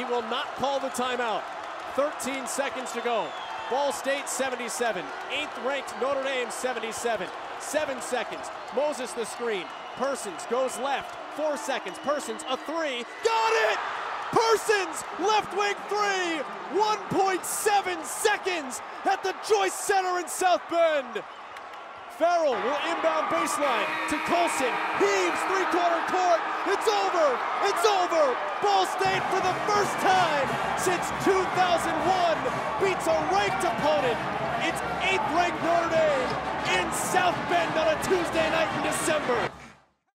He will not call the timeout. 13 seconds to go. Ball State 77. Eighth ranked Notre Dame 77. Seven seconds. Moses the screen. Persons goes left. Four seconds. Persons a three. Got it! Persons left wing three. 1.7 seconds at the Joyce Center in South Bend. Farrell will inbound baseline to Colson. Heaves. It's over. It's over. Ball State for the first time since 2001 beats a ranked opponent. It's eighth-ranked Notre Dame in South Bend on a Tuesday night in December.